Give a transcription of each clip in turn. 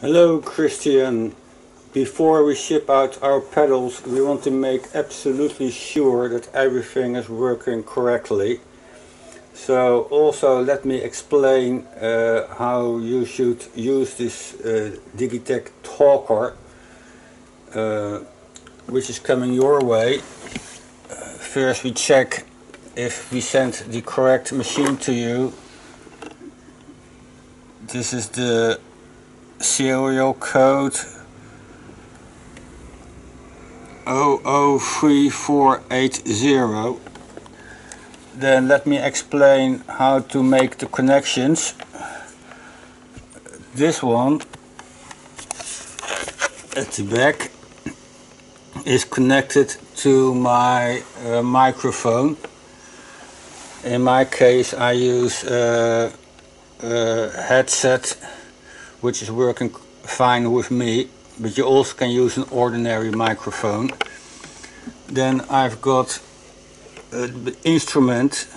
Hello Christian. Before we ship out our pedals we want to make absolutely sure that everything is working correctly. So also let me explain uh, how you should use this uh, Digitech talker uh, which is coming your way. Uh, first we check if we send the correct machine to you. This is the serial code 003480 then let me explain how to make the connections. This one at the back is connected to my uh, microphone. In my case I use a, a headset which is working fine with me but you also can use an ordinary microphone. Then I've got an instrument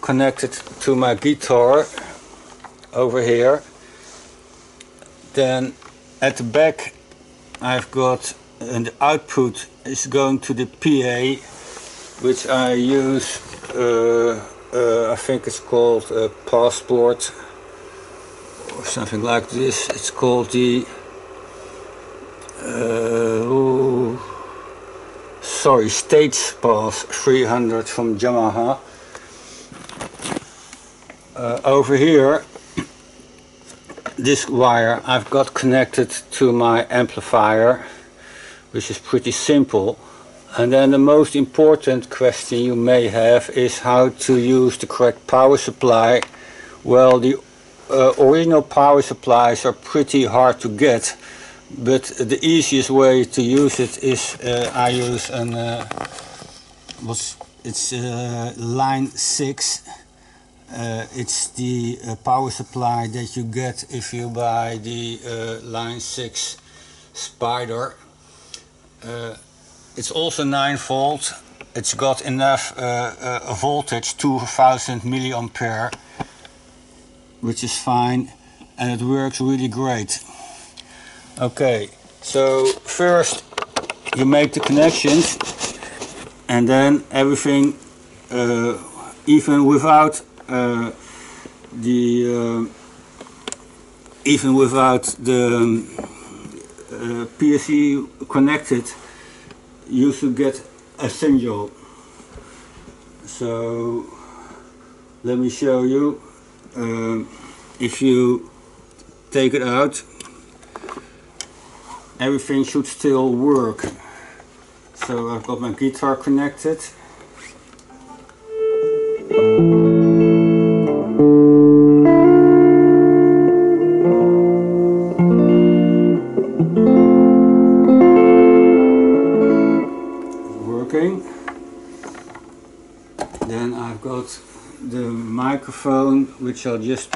connected to my guitar over here. Then at the back I've got and the output is going to the PA which I use uh, uh, I think it's called a passport or something like this. It's called the uh, oh, sorry StagePas 300 from Yamaha. Uh, over here this wire I've got connected to my amplifier which is pretty simple and then the most important question you may have is how to use the correct power supply well the uh, original power supplies are pretty hard to get but the easiest way to use it is uh, I use an uh, what's it's uh, line 6 uh, it's the uh, power supply that you get if you buy the line 6 spider. It's also 9 volt. It's got enough voltage 2000 milliampere which is fine and it works really great. Okay, so first you make the connections and then everything uh, even without uh, the uh, even without the um, uh, PSC connected you should get a signal so let me show you um, if you take it out everything should still work. So I've got my guitar connected. Working. Then I've got the microphone which I'll just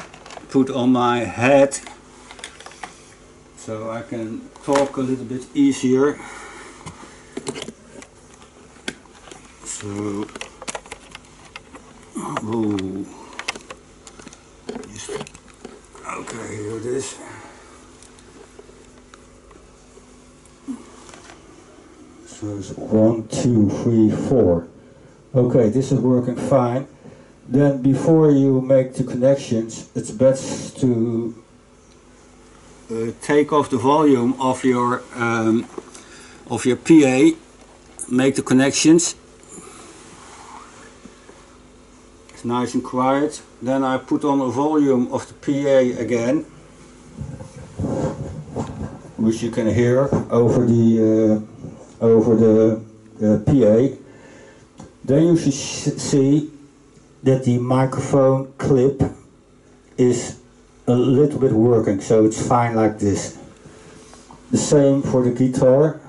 put on my head so I can talk a little bit easier. So oh, okay here it is. So it's one two three four. Okay this is working fine then before you make the connections it's best to uh, take off the volume of your um, of your PA make the connections. It's nice and quiet. Then I put on the volume of the PA again which you can hear over the uh, over the uh, PA then you should see that the microphone clip is a little bit working, so it's fine like this. The same for the guitar.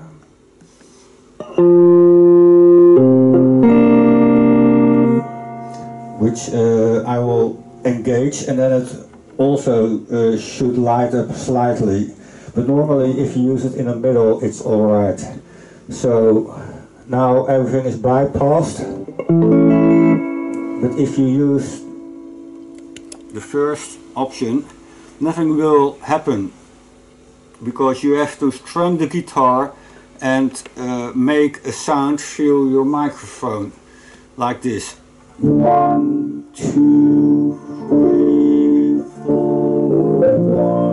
Which uh, I will engage and then it also uh, should light up slightly. But normally if you use it in the middle it's alright. So now everything is bypassed. But if you use the first option, nothing will happen. because you have to strum the guitar and uh, make a sound through your microphone like this. One, two, three, four. One,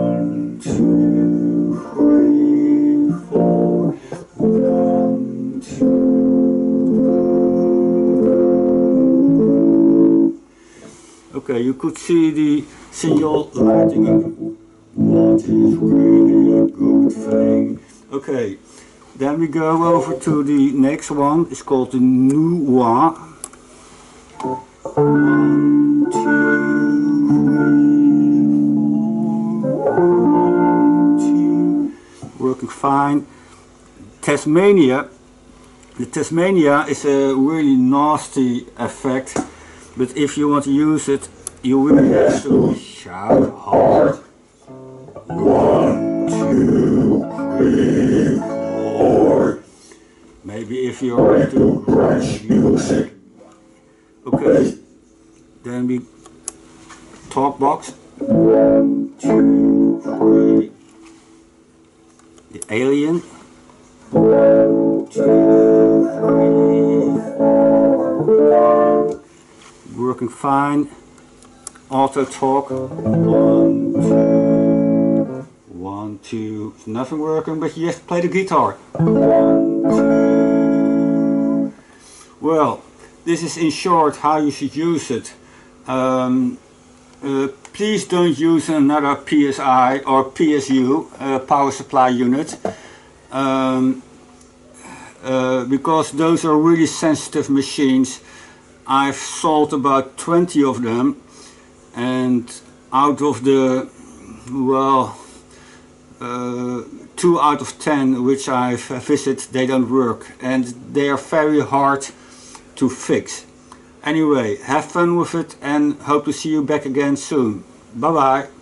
you could see the signal lighting up. What is really a good thing? Okay, then we go over to the next one. It's called the Noua. One, two, three, four. One. Working fine. Tasmania. The Tasmania is a really nasty effect, but if you want to use it, you will to shout hard. One, two, three, four. Maybe if you're into grunge music. Okay, then we talk box. One, two, three. The alien. One, two, three, four. Working fine. Auto talk. One, two. One, two. It's nothing working, but you have to play the guitar. One, two. Well, this is in short how you should use it. Um, uh, please don't use another PSI or PSU uh, power supply unit um, uh, because those are really sensitive machines. I've sold about 20 of them and out of the well uh, two out of ten which I've visited they don't work and they are very hard to fix. Anyway, have fun with it and hope to see you back again soon. Bye bye.